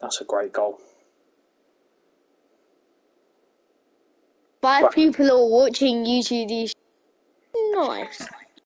That's a great goal. Five Right. people are watching YouTube. Nice.